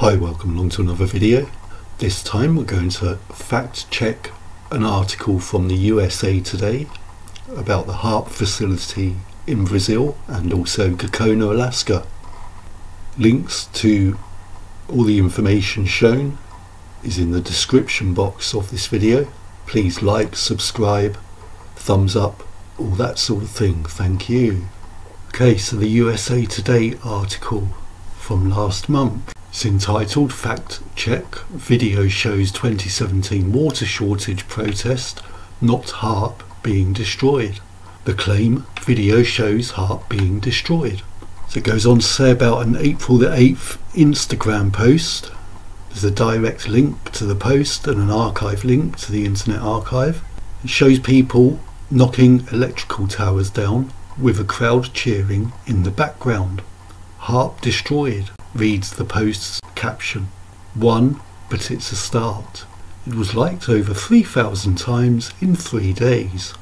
Hi, welcome along to another video. This time we're going to fact check an article from the USA Today about the HAARP facility in Brazil and also Gakona, Alaska. Links to all the information shown is in the description box of this video. Please like, subscribe, thumbs up, all that sort of thing. Thank you. Okay, so the USA Today article from last month it's entitled Fact Check Video Shows 2017 Water Shortage Protest Not HAARP Being Destroyed. The claim video shows HAARP being destroyed. So it goes on to say about an April the 8th Instagram post. There's a direct link to the post and an archive link to the Internet Archive. It shows people knocking electrical towers down with a crowd cheering in the background. HAARP destroyed reads the post's caption. One, but it's a start. It was liked over 3,000 times in three days.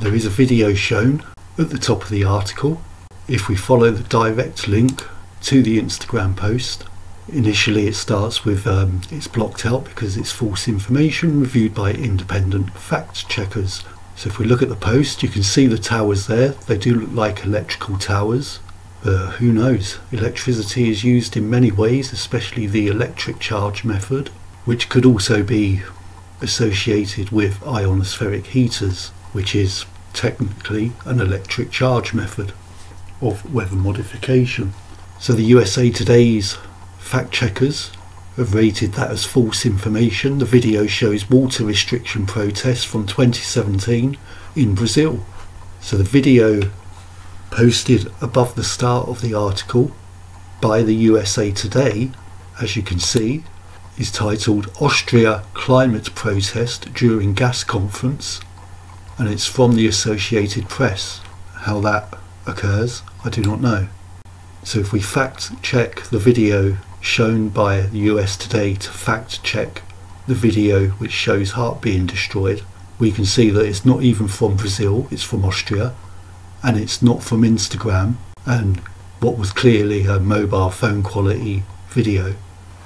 There is a video shown at the top of the article. If we follow the direct link to the Instagram post, initially it starts with um, it's blocked out because it's false information reviewed by independent fact checkers. So if we look at the post, you can see the towers there. They do look like electrical towers. Uh, who knows? Electricity is used in many ways, especially the electric charge method, which could also be associated with ionospheric heaters, which is technically an electric charge method of weather modification. So the USA Today's fact checkers have rated that as false information. The video shows water restriction protests from 2017 in Brazil. So the video posted above the start of the article by the USA Today, as you can see, is titled Austria Climate Protest During Gas Conference and it's from the Associated Press. How that occurs, I do not know. So if we fact check the video shown by the US Today to fact check the video which shows HAARP being destroyed, we can see that it's not even from Brazil, it's from Austria, and it's not from Instagram and what was clearly a mobile phone quality video.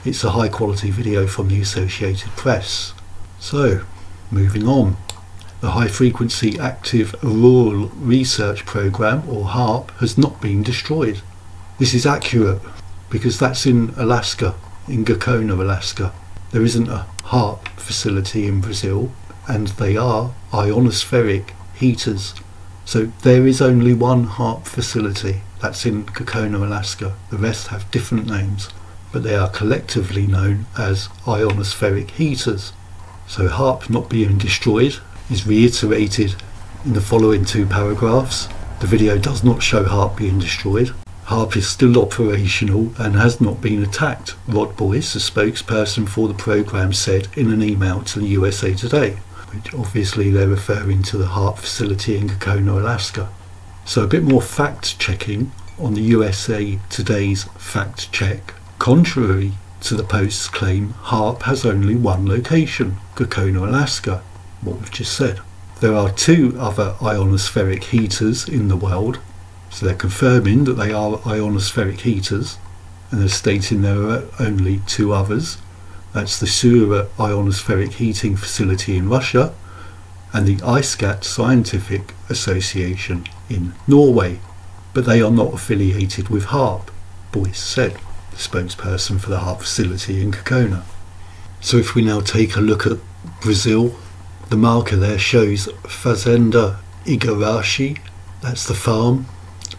It's a high quality video from the Associated Press. So, moving on. The High Frequency Active Auroral Research Program, or HAARP, has not been destroyed. This is accurate because that's in Alaska, in Gakona, Alaska. There isn't a HAARP facility in Brazil, and they are ionospheric heaters so there is only one HAARP facility, that's in Gakona, Alaska. The rest have different names, but they are collectively known as ionospheric heaters. So HAARP not being destroyed is reiterated in the following two paragraphs. The video does not show HAARP being destroyed. HAARP is still operational and has not been attacked, Rod Boyce, a spokesperson for the programme, said in an email to the USA Today which obviously they're referring to the HAARP facility in Gakona, Alaska. So a bit more fact checking on the USA Today's fact check. Contrary to the Post's claim, HAARP has only one location, Gakona, Alaska, what we've just said. There are two other ionospheric heaters in the world, so they're confirming that they are ionospheric heaters, and they're stating there are only two others, that's the Sura Ionospheric Heating Facility in Russia and the EISCAT Scientific Association in Norway, but they are not affiliated with HAARP, Boyce said, the spokesperson for the HAARP facility in Gakona. So if we now take a look at Brazil, the marker there shows Fazenda Igarashi, that's the farm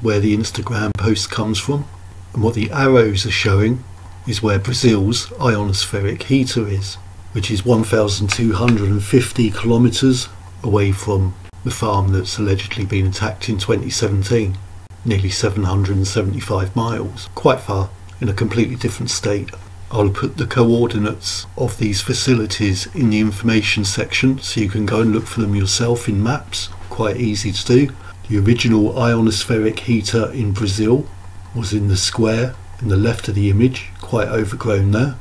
where the Instagram post comes from, and what the arrows are showing is where Brazil's ionospheric heater is, which is 1,250 kilometres away from the farm that's allegedly been attacked in 2017. Nearly 775 miles, quite far, in a completely different state. I'll put the coordinates of these facilities in the information section so you can go and look for them yourself in maps, quite easy to do. The original ionospheric heater in Brazil was in the square in the left of the image, quite overgrown there.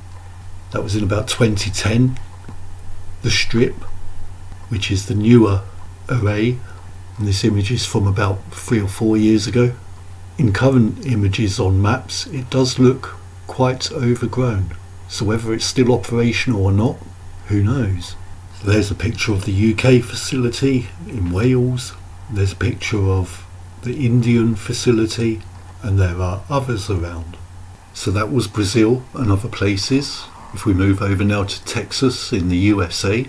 That was in about 2010. The strip, which is the newer array, and this image is from about three or four years ago. In current images on maps, it does look quite overgrown. So whether it's still operational or not, who knows? There's a picture of the UK facility in Wales. There's a picture of the Indian facility and there are others around. So that was Brazil and other places. If we move over now to Texas in the USA,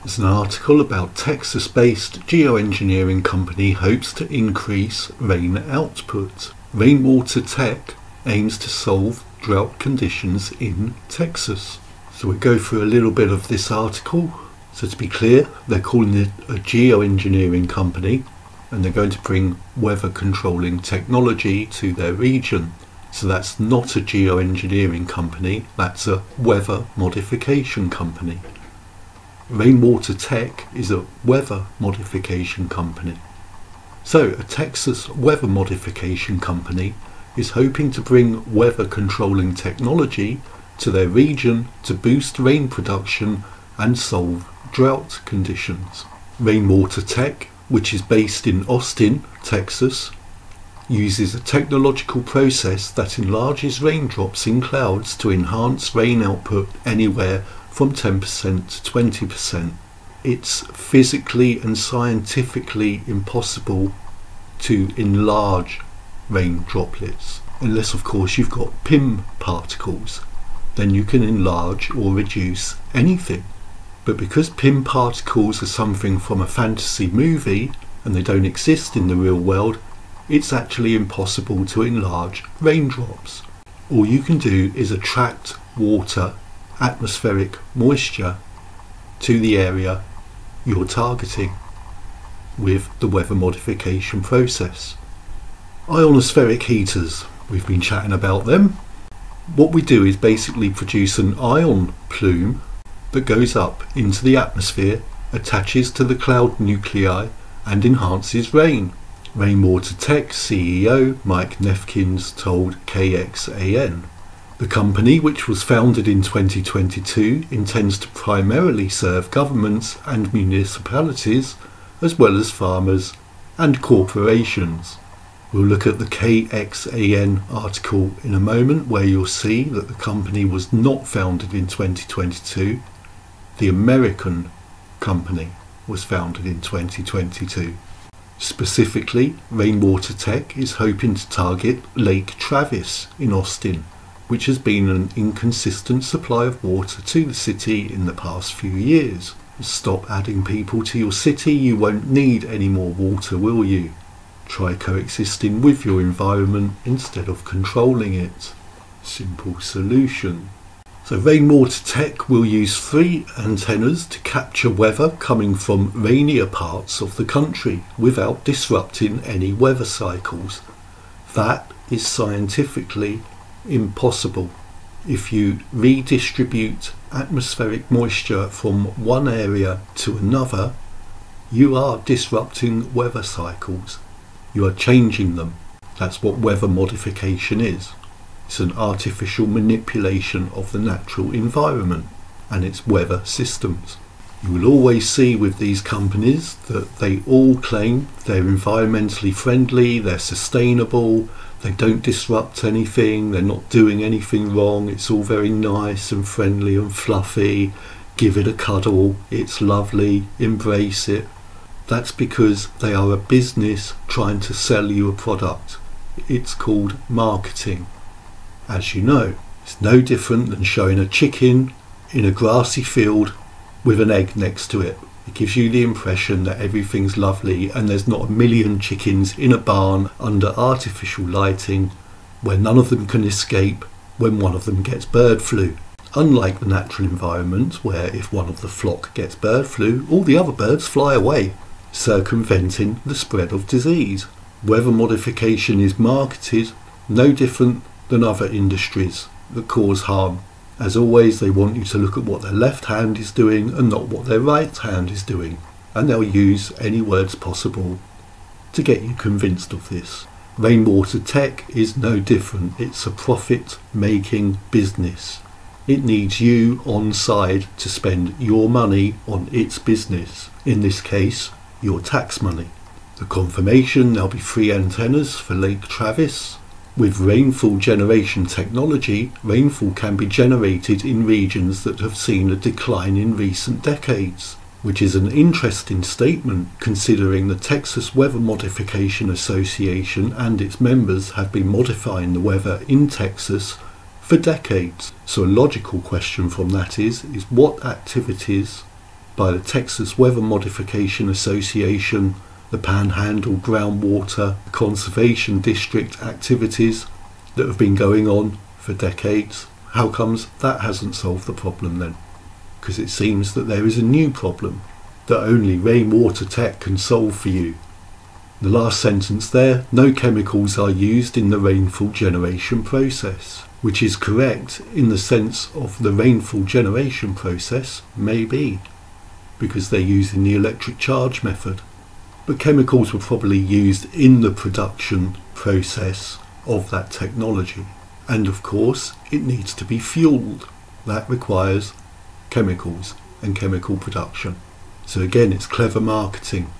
there's an article about Texas based geoengineering company hopes to increase rain output. Rainwater Tech aims to solve drought conditions in Texas. So we go through a little bit of this article. So to be clear, they're calling it a geoengineering company and they're going to bring weather controlling technology to their region. So that's not a geoengineering company, that's a weather modification company. Rainwater Tech is a weather modification company. So, a Texas weather modification company is hoping to bring weather controlling technology to their region to boost rain production and solve drought conditions. Rainwater Tech, which is based in Austin, Texas, uses a technological process that enlarges raindrops in clouds to enhance rain output anywhere from 10% to 20%. It's physically and scientifically impossible to enlarge rain droplets, unless of course you've got Pym particles, then you can enlarge or reduce anything. But because Pym particles are something from a fantasy movie and they don't exist in the real world, it's actually impossible to enlarge raindrops. All you can do is attract water, atmospheric moisture, to the area you're targeting with the weather modification process. Ionospheric heaters, we've been chatting about them. What we do is basically produce an ion plume that goes up into the atmosphere, attaches to the cloud nuclei and enhances rain. Rainwater Tech CEO Mike Nefkins told KXAN. The company, which was founded in 2022, intends to primarily serve governments and municipalities, as well as farmers and corporations. We'll look at the KXAN article in a moment, where you'll see that the company was not founded in 2022. The American company was founded in 2022. Specifically, Rainwater Tech is hoping to target Lake Travis in Austin, which has been an inconsistent supply of water to the city in the past few years. Stop adding people to your city, you won't need any more water, will you? Try coexisting with your environment instead of controlling it. Simple solution. So Rainwater Tech will use three antennas to capture weather coming from rainier parts of the country without disrupting any weather cycles. That is scientifically impossible. If you redistribute atmospheric moisture from one area to another, you are disrupting weather cycles. You are changing them. That's what weather modification is. It's an artificial manipulation of the natural environment and its weather systems. You will always see with these companies that they all claim they're environmentally friendly, they're sustainable, they don't disrupt anything, they're not doing anything wrong, it's all very nice and friendly and fluffy. Give it a cuddle, it's lovely, embrace it. That's because they are a business trying to sell you a product. It's called marketing as you know. It's no different than showing a chicken in a grassy field with an egg next to it. It gives you the impression that everything's lovely and there's not a million chickens in a barn under artificial lighting where none of them can escape when one of them gets bird flu. Unlike the natural environment, where if one of the flock gets bird flu, all the other birds fly away, circumventing the spread of disease. Weather modification is marketed no different than other industries that cause harm. As always, they want you to look at what their left hand is doing and not what their right hand is doing, and they'll use any words possible to get you convinced of this. Rainwater Tech is no different, it's a profit making business. It needs you on side to spend your money on its business, in this case, your tax money. The confirmation there'll be free antennas for Lake Travis, With rainfall generation technology, rainfall can be generated in regions that have seen a decline in recent decades, which is an interesting statement considering the Texas Weather Modification Association and its members have been modifying the weather in Texas for decades. So a logical question from that is, is what activities by the Texas Weather Modification Association the Panhandle Groundwater Conservation District activities that have been going on for decades. How comes that hasn't solved the problem then? Because it seems that there is a new problem that only rainwater tech can solve for you. The last sentence there no chemicals are used in the rainfall generation process, which is correct in the sense of the rainfall generation process, maybe, because they're using the electric charge method but chemicals were probably used in the production process of that technology. And of course, it needs to be fueled. That requires chemicals and chemical production. So again, it's clever marketing.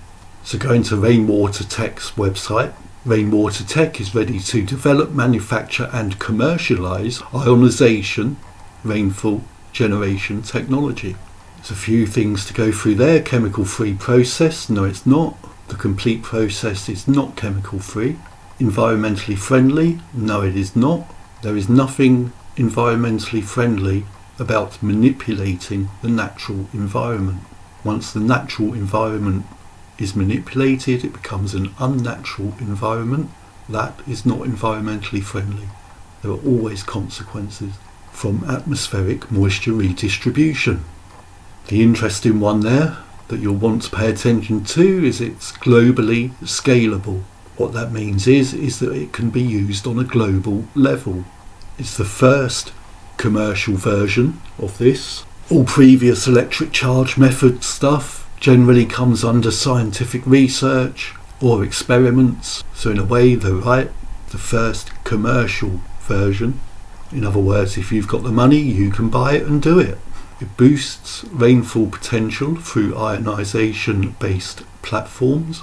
So going to Rainwater Tech's website, Rainwater Tech is ready to develop, manufacture and commercialize ionization rainfall generation technology. There's a few things to go through there. Chemical free process. No, it's not. The complete process is not chemical free. Environmentally friendly? No, it is not. There is nothing environmentally friendly about manipulating the natural environment. Once the natural environment is manipulated, it becomes an unnatural environment. That is not environmentally friendly. There are always consequences from atmospheric moisture redistribution. The interesting one there that you'll want to pay attention to is it's globally scalable. What that means is, is that it can be used on a global level. It's the first commercial version of this. All previous electric charge method stuff generally comes under scientific research or experiments. So in a way they're right, the first commercial version. In other words, if you've got the money, you can buy it and do it. It boosts rainfall potential through ionization based platforms,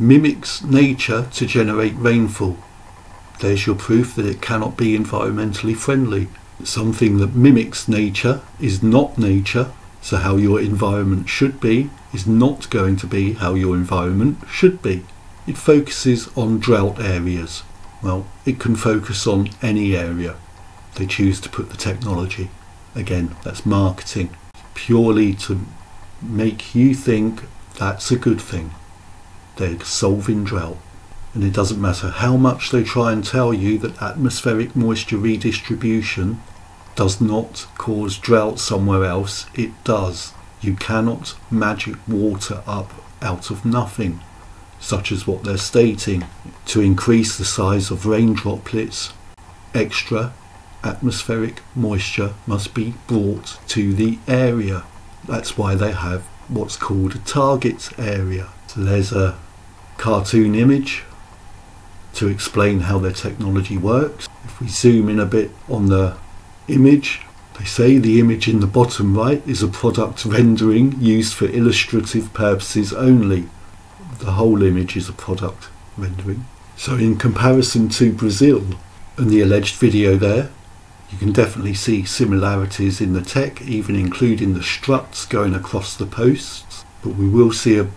mimics nature to generate rainfall. There's your proof that it cannot be environmentally friendly. Something that mimics nature is not nature, so how your environment should be is not going to be how your environment should be. It focuses on drought areas. Well, it can focus on any area. They choose to put the technology. Again, that's marketing purely to make you think that's a good thing. They're solving drought. And it doesn't matter how much they try and tell you that atmospheric moisture redistribution does not cause drought somewhere else, it does. You cannot magic water up out of nothing, such as what they're stating. To increase the size of rain droplets, extra atmospheric moisture must be brought to the area. That's why they have what's called a target area. So there's a cartoon image to explain how their technology works. If we zoom in a bit on the image, they say the image in the bottom right is a product rendering used for illustrative purposes only. The whole image is a product rendering. So in comparison to Brazil and the alleged video there, you can definitely see similarities in the tech, even including the struts going across the posts. But we will see a,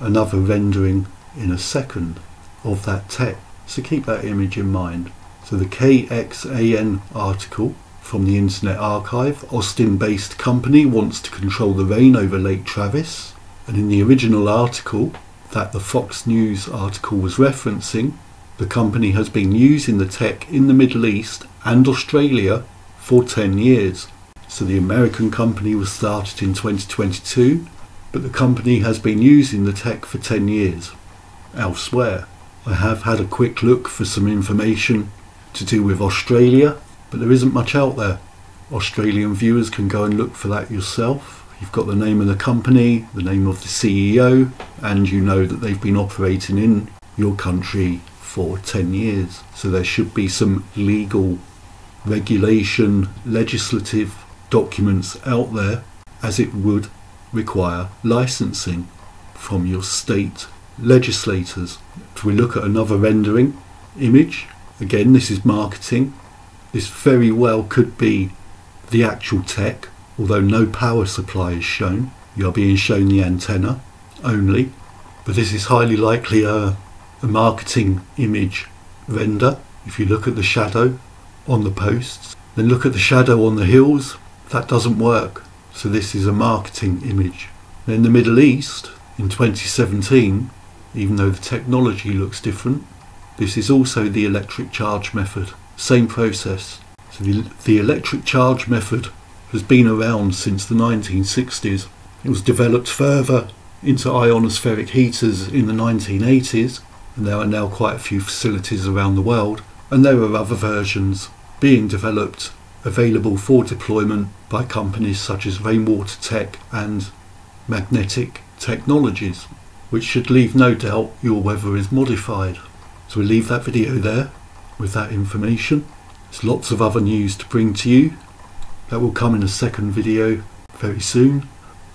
another rendering in a second of that tech. So keep that image in mind. So the KXAN article from the Internet Archive, Austin-based company wants to control the rain over Lake Travis. And in the original article that the Fox News article was referencing, the company has been using the tech in the Middle East and Australia for 10 years. So the American company was started in 2022, but the company has been using the tech for 10 years elsewhere. I have had a quick look for some information to do with Australia, but there isn't much out there. Australian viewers can go and look for that yourself. You've got the name of the company, the name of the CEO, and you know that they've been operating in your country for 10 years. So there should be some legal regulation, legislative documents out there as it would require licensing from your state legislators. If we look at another rendering image, Again, this is marketing. This very well could be the actual tech, although no power supply is shown. You are being shown the antenna only. But this is highly likely a, a marketing image render. If you look at the shadow on the posts, then look at the shadow on the hills, that doesn't work. So this is a marketing image. In the Middle East, in 2017, even though the technology looks different, this is also the electric charge method. Same process. So the, the electric charge method has been around since the 1960s. It was developed further into ionospheric heaters in the 1980s, and there are now quite a few facilities around the world, and there are other versions being developed available for deployment by companies such as Rainwater Tech and Magnetic Technologies, which should leave no doubt your weather is modified. So we leave that video there with that information. There's lots of other news to bring to you. That will come in a second video very soon.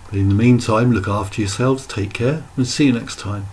But in the meantime, look after yourselves, take care, and see you next time.